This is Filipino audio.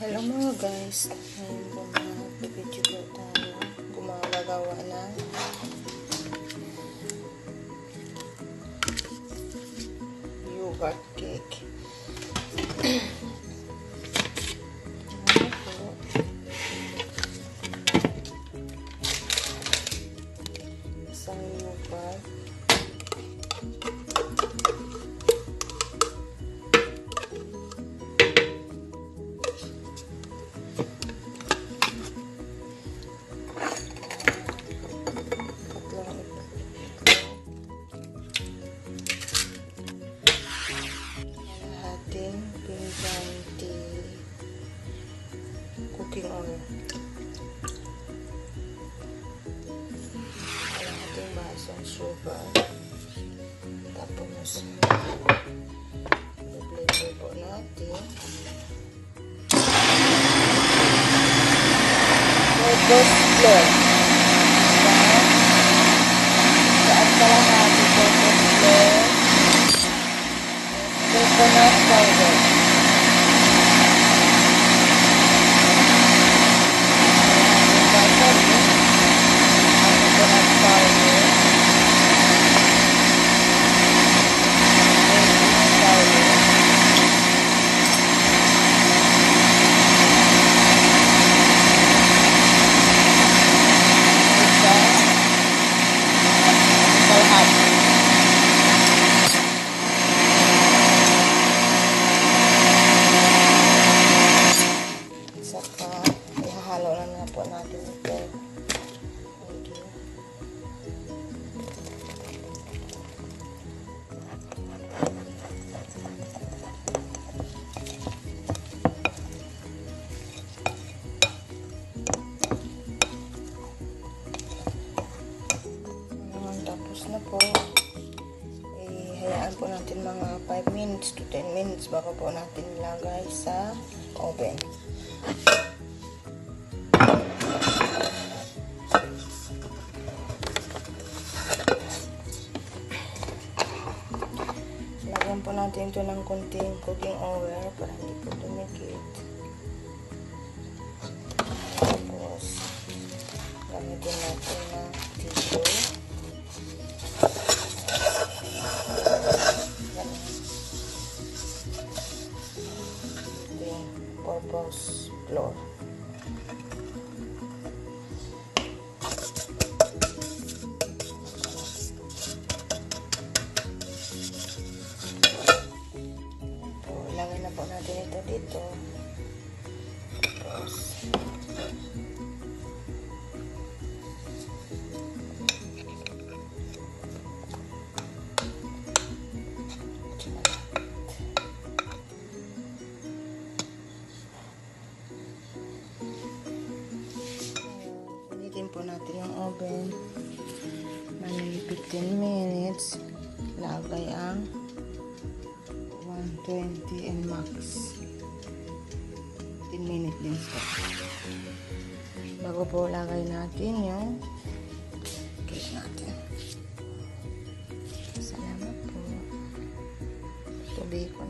Hello mga guys, ngayon po mga video po tayo gumagawa ng yogurt cake. Isang yogurt. Basong sugar tapos i-blender po natin. Roast flour Saan kalahati coconut flour, coconut powder. Kalahati butter, ang coconut powder, baking powder, isa, kalahati. Saka, ihahalo na na po natin ito. Tapos na po. Ihayaan po natin mga 5 minutes to 10 minutes bago po natin ilagay sa oven. Lagyan po natin ito ng konting cooking oil para hindi po dumikit. Tapos, gamitin natin ng tissue. Purpose flour. Natin yung oven. Mali 15 minutes. Lagay ang 120 and max. 10 minutes din stop. Bago po lagay natin yung cake natin. Salamat po. Tuloy ko